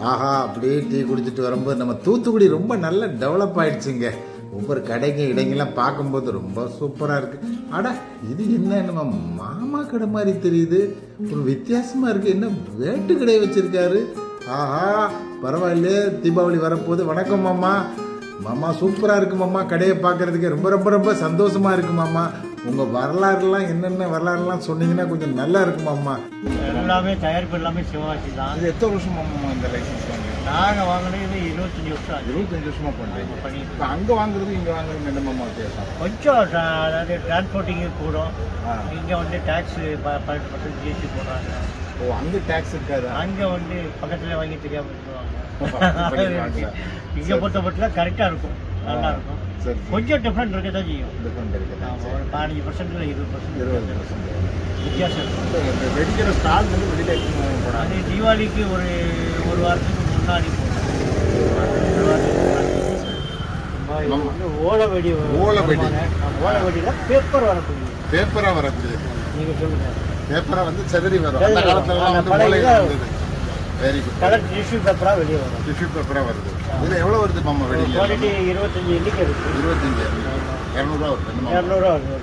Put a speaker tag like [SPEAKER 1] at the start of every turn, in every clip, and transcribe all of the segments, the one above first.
[SPEAKER 1] ஆஹா அப்படியே டீ குடிச்சிட்டு வரும்போது நம்ம தூத்துக்குடி ரொம்ப நல்ல டெவலப் ஆயிடுச்சுங்க. ஒவ்வொரு கடைங்க இடைங்கெல்லாம் பார்க்கும்போது ரொம்ப சூப்பராக இருக்கு. அடா இது என்ன நம்ம மாமா கடை மாதிரி தெரியுது. ஒரு வித்தியாசமா இருக்கு. என்ன வேட்டு கடை வச்சிருக்காரு? ஆஹா பரவாயில்ல தீபாவளி வரப்போகுது. வணக்கம் மாமா. மாமா சூப்பராக இருக்கு மாமா. கடையை பார்க்கறதுக்கு ரொம்ப ரொம்ப ரொம்ப சந்தோஷமா இருக்கு மாமா. உங்க வரலாறுலாம் என்னென்ன வரலாறுலாம் சொன்னீங்கன்னா கொஞ்சம் நல்லா இருக்கு மாமா
[SPEAKER 2] எல்லாமே தயாரிப்பு எல்லாமே சிவகாசி தான்.
[SPEAKER 1] இது எத்தனை வருஷம் மாமா இந்த லைசன்ஸ் வாங்க
[SPEAKER 2] நாங்கள் வாங்கினது இருபத்தஞ்சி வருஷம் ஆச்சு.
[SPEAKER 1] இருபத்தஞ்சு வருஷமா பண்றீங்க.
[SPEAKER 2] பண்ணிட்டு
[SPEAKER 1] இப்போ அங்க வாங்குறது இங்க வாங்குறது என்ன மாமா வித்தியாசம்?
[SPEAKER 2] கொஞ்சம் அதாவது டிரான்ஸ்போர்ட்டிங்கு கூடும். இங்கே வந்து டேக்ஸ் பன்னெண்டு பர்சன்ட் ஜிஎஸ்டி போடுறாங்க.
[SPEAKER 1] ஓ அங்க டாக்ஸ் இருக்காது?
[SPEAKER 2] அங்கே வந்து பக்கத்தில் வாங்கி தெரியாமல். இங்கே பொறுத்த மட்டும் கரெக்டாக இருக்கும். நல்லா இருக்கும்.
[SPEAKER 1] சரி
[SPEAKER 2] கொஞ்சம் டிஃப்ரெண்ட் இருக்க தான் செய்யும்.
[SPEAKER 1] டிஃபரெண்ட் இருக்குது
[SPEAKER 2] ஒரு பதினஞ்சு பர்சன்ட் இல்லை இருபது பர்சன்ட்
[SPEAKER 1] இருபது பர்சன்ட்
[SPEAKER 2] வித்தியாசம்
[SPEAKER 1] வெடிக்கிற ஸ்டால் வந்து வெளியில போனாங்க
[SPEAKER 2] அது தீபாவளிக்கு ஒரு ஒரு வாரத்துக்கு முன்னாடி. வந்து ஓலை வெடி
[SPEAKER 1] ஓலை வெடி.
[SPEAKER 2] ஓலை வெடியில பேப்பர் வரக்கூடிய
[SPEAKER 1] பேப்பரா வரக்கூடியது.
[SPEAKER 2] நீங்க சொல்லுங்க.
[SPEAKER 1] பேப்பரா வந்து செதறி வரும். அந்த. காலத்துல வந்து வெரி குட்
[SPEAKER 2] கலர் டிஷ்யூ பேப்பரா வெளியே வரும்.
[SPEAKER 1] டிஷ்யூ பேப்பரா வருது. இதுல எவ்வளவு வருது மாமா வெடிங்க
[SPEAKER 2] குவாலிட்டி இருபத்தஞ்சு எண்ணிக்கை இருக்கு.
[SPEAKER 1] இருபத்தஞ்சு இரநூறுவா வருது?
[SPEAKER 2] இரநூறுவா வருது.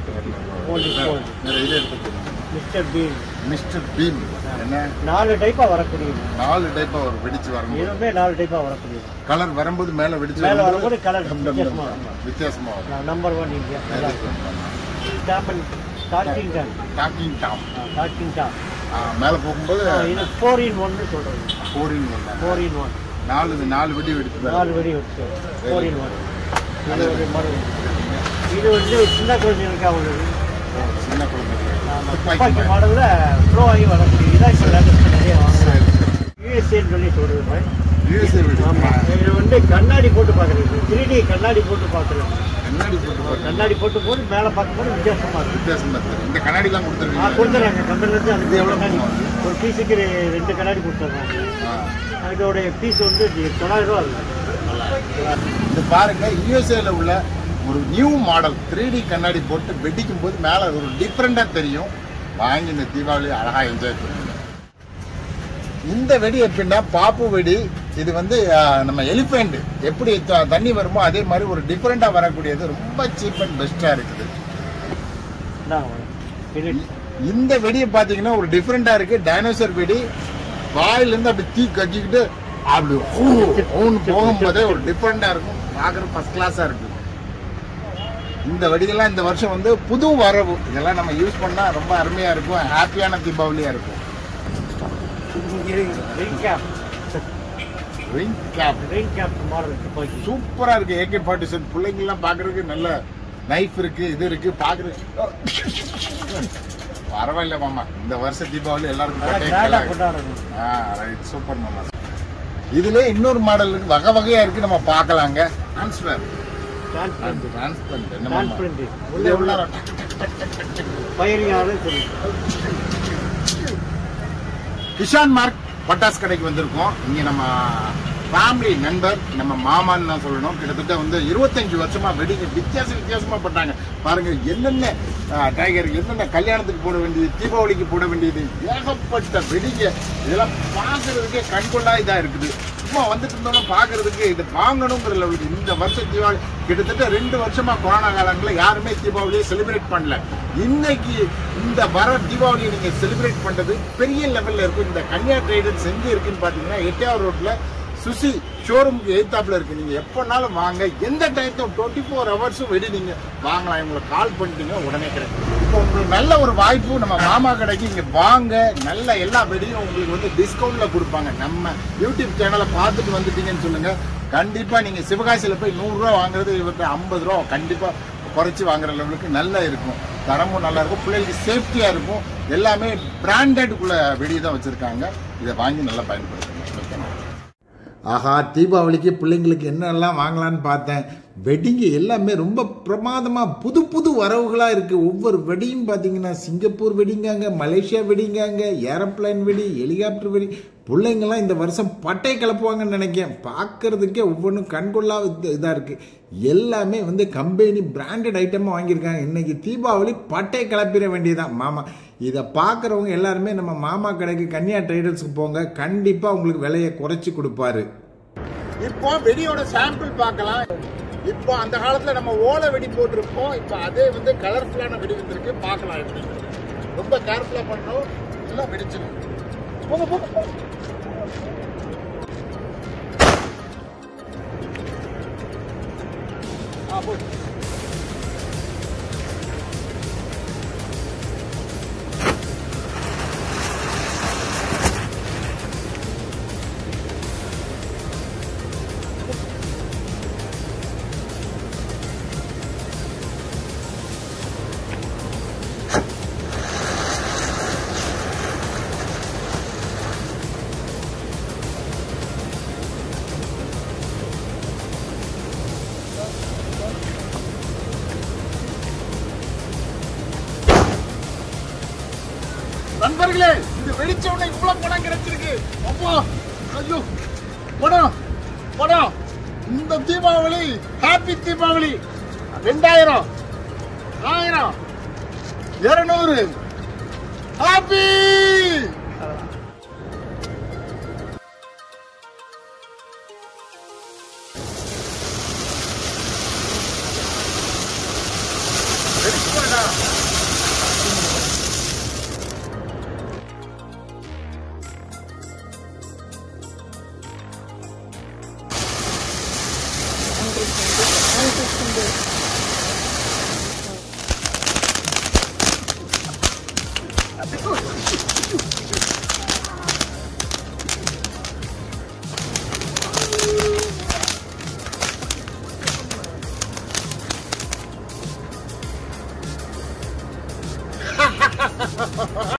[SPEAKER 1] வேற இதை எடுத்துக்கோங்க
[SPEAKER 2] மிஸ்டர் பீன்
[SPEAKER 1] மிஸ்டர் பீம் என்ன?
[SPEAKER 2] நாலு டைப்பா வரக்கூடியது.
[SPEAKER 1] நாலு டைப்பா ஒரு வெடிச்சு வரும்போது.
[SPEAKER 2] இதுவுமே நாலு டைப்பா வரக்கூடியது.
[SPEAKER 1] கலர் வரும்போது மேல வெடிச்சு
[SPEAKER 2] மேல
[SPEAKER 1] வரும்போது
[SPEAKER 2] கலர்
[SPEAKER 1] டம் டம் டம்
[SPEAKER 2] வித்தியாசமா
[SPEAKER 1] டம்.
[SPEAKER 2] வரும்.
[SPEAKER 1] வித்தியாசமா வரும்.
[SPEAKER 2] Number one India டாப்பன் talking Don
[SPEAKER 1] talking Tom
[SPEAKER 2] talking Don
[SPEAKER 1] மேல போகும்போது
[SPEAKER 2] இது ஃபோர் இன் ஒன்னு சொல்றது
[SPEAKER 1] ஃபோரின் ஒன்று
[SPEAKER 2] ஃபோர் இன் ஒன்
[SPEAKER 1] நாலு நாலு வெடி வெடிச்சு
[SPEAKER 2] நாலு வெடி வச்சு ஃபோர் இன் ஒன் இது வந்து சின்ன குழந்தைகளுக்காக உள்ளது
[SPEAKER 1] சின்ன மாதிரி.
[SPEAKER 2] மாடலில் ப்ரோ ஆகி வரக்கூடிய இது வந்து கண்ணாடி போட்டு பார்க்குறது த்ரீ டி கண்ணாடி போட்டு பார்க்குறது
[SPEAKER 1] கண்ணாடி போட்டு.
[SPEAKER 2] கண்ணாடி போட்டு போட்டு மேலே பார்க்கும்போது வித்தியாசமா இருக்கும்
[SPEAKER 1] வித்தியாசமா இருக்கு. இந்த கண்ணாடிலாம்
[SPEAKER 2] ஆ
[SPEAKER 1] கொடுத்துருக்கீங்க
[SPEAKER 2] கொடுத்துட்றாங்க கம்பெனிலேருந்து
[SPEAKER 1] இது
[SPEAKER 2] அது
[SPEAKER 1] எவ்வளவு
[SPEAKER 2] கண்ணாடி?
[SPEAKER 1] போகும்?
[SPEAKER 2] ஒரு பீஸுக்கு ரெண்டு கண்ணாடி கொடுத்துட்றாங்க இதோடைய பீஸ் வந்து தொள்ளாயிரம் ரூபா
[SPEAKER 1] இது பாருங்க யூஎஸ்ஏல உள்ள ஒரு நியூ மாடல் த்ரீ டி கண்ணாடி போட்டு வெடிக்கும் போது மேல ஒரு டிஃப்ரெண்டா தெரியும். வாங்கி இந்த தீபாவளி அழகா என்ஜாய் பண்ணுங்க. இந்த வெடி எப்படின்னா பாப்பு வெடி இது வந்து நம்ம எலிஃபெண்ட் எப்படி தண்ணி வருமோ அதே மாதிரி ஒரு டிஃப்ரெண்டா வரக்கூடியது ரொம்ப சீப் அண்ட் பெஸ்டா இருக்குது இந்த வெடியை பாத்தீங்கன்னா ஒரு டிஃப்ரெண்டா இருக்கு டைனோசர் வெடி வாயில இருந்து அப்படி தீ கக்கிக்கிட்டு அப்படி ஹூன்னு போகும்போதே ஒரு டிஃப்ரெண்டா இருக்கும் பார்க்கறது ஃபர்ஸ்ட் கிளாஸா இருக்கு இந்த வெடியெல்லாம் இந்த வருஷம் வந்து புது வரவு இதெல்லாம் நம்ம யூஸ் பண்ணா ரொம்ப அருமையா இருக்கும் ஹாப்பியான தீபாவளியா இருக்கும்
[SPEAKER 2] ring cap
[SPEAKER 1] ring cap
[SPEAKER 2] model துப்பாக்கி
[SPEAKER 1] சூப்பரா இருக்கு ஏகே ஃபார்ட்டி செவன் பிள்ளைங்க எல்லாம் பாக்குறதுக்கு நல்ல நைஃப் இருக்கு இது இருக்கு பாக்குறதுக்கு பரவாயில்ல மாமா. இந்த வருஷம் தீபாவளி எல்லாருக்கும்
[SPEAKER 2] கொண்டாடணும்
[SPEAKER 1] ஆ ரைட் சூப்பர் மாமா. இதுல இன்னொரு மாடல் இருக்கு. வகை வகையா இருக்கு. நம்ம பார்க்கலாங்க.
[SPEAKER 2] ஆகும் தெரியும்.
[SPEAKER 1] கிஷான் மார்க். பட்டாசு கடைக்கு வந்திருக்கோம். இங்கே நம்ம ஃபேமிலி நண்பர் நம்ம மாமான்னு தான் சொல்லணும். கிட்டத்தட்ட வந்து இருபத்தஞ்சு வருஷமாக வெடிங்க வித்தியாச வித்தியாசமாக பட்டாங்க பாருங்கள் என்னென்ன டைகர் என்னென்ன கல்யாணத்துக்கு போட வேண்டியது தீபாவளிக்கு போட வேண்டியது ஏகப்பட்ட வெடிங்க. இதெல்லாம் பார்க்கறதுக்கே கண்கொள்ளா இதாக இருக்குது. சும்மா வந்துட்டு இருந்தோம்னா பார்க்கறதுக்கு இது வாங்கணுங்கிற லெவலுக்கு இந்த வருஷம் தீபாவளி கிட்டத்தட்ட ரெண்டு வருஷமா கொரோனா காலங்களில் யாருமே தீபாவளியை செலிப்ரேட் பண்ணல. இன்னைக்கு இந்த வர தீபாவளியை நீங்கள் செலிப்ரேட் பண்ணுறது பெரிய லெவலில் இருக்கும் இந்த கன்னியா ட்ரேடர்ஸ் எங்க இருக்குன்னு பார்த்தீங்கன்னா எட்டியார் ரோட்டில் சுசி ஷோரூமுக்கு எழுத்தாப்பில் இருக்குது நீங்கள் எப்போனாலும் வாங்க. எந்த டயத்தும் டுவெண்ட்டி ஃபோர் ஹவர்ஸும் வெடி நீங்கள் வாங்கலாம். இவங்களை கால் பண்ணிட்டீங்க உடனே கிடைக்கும் இப்போ உங்களுக்கு நல்ல ஒரு வாய்ப்பு நம்ம மாமா கடைக்கு இங்க வாங்க. நல்ல எல்லா வெடியும் உங்களுக்கு வந்து டிஸ்கவுண்ட்ல கொடுப்பாங்க. நம்ம யூடியூப் சேனலை பார்த்துட்டு வந்துட்டீங்கன்னு சொல்லுங்க. கண்டிப்பா நீங்க சிவகாசியில போய் நூறுரூவா வாங்குறது இவர்கிட்ட ஐம்பது ரூபா கண்டிப்பா குறைச்சி வாங்குற லெவலுக்கு நல்லா இருக்கும். தரமும் நல்லா இருக்கும். பிள்ளைகளுக்கு சேஃப்டியா இருக்கும். எல்லாமே பிராண்டடுக்குள்ள வெடி தான் வச்சிருக்காங்க. இதை வாங்கி நல்லா பயன்படுத்தும் ஆஹா தீபாவளிக்கு பிள்ளைங்களுக்கு என்னெல்லாம் வாங்கலான்னு பார்த்தேன். வெடிங்க எல்லாமே ரொம்ப பிரமாதமாக புது புது வரவுகளாக இருக்குது ஒவ்வொரு வெடியும் பார்த்தீங்கன்னா சிங்கப்பூர் வெடிங்காங்க மலேசியா வெடிங்காங்க ஏரோப்ளைன் வெடி ஹெலிகாப்டர் வெடி. பிள்ளைங்கள்லாம் இந்த வருஷம் பட்டை கிளப்புவாங்கன்னு நினைக்கிறேன். பார்க்கறதுக்கே ஒவ்வொன்றும் கண்கொள்ளா இதாக இருக்குது எல்லாமே வந்து கம்பெனி பிராண்டட் ஐட்டமாக வாங்கியிருக்காங்க. இன்னைக்கு தீபாவளி பட்டை கிளப்பிட வேண்டியதான் மாமா
[SPEAKER 3] இதை பார்க்குறவங்க எல்லாருமே நம்ம மாமா கடைக்கு கன்னியா ட்ரேடர்ஸ்க்கு போங்க கண்டிப்பாக உங்களுக்கு விலையை குறைச்சி கொடுப்பாரு.
[SPEAKER 1] இப்போ வெடியோட சாம்பிள் பார்க்கலாம். இப்போ அந்த காலத்தில் நம்ம ஓலை வெடி போட்டிருப்போம். இப்போ அதே வந்து கலர்ஃபுல்லான வெடி வந்துருக்கு. பார்க்கலாம் எப்படி ரொம்ப கேர்ஃபுல்லாக பண்ணணும். நல்லா வெடிச்சிடும் போங்க போங்க ஆ நண்பர்களே இது வெடிச்ச உடனே இவ்வளவு பணம் கிடைச்சிருக்கு. அப்பா ஐயோ பணம் பணம். இந்த தீபாவளி ஹாப்பி தீபாவளி. ரெண்டாயிரம் ஆயிரம் இருநூறு. ஹாப்பி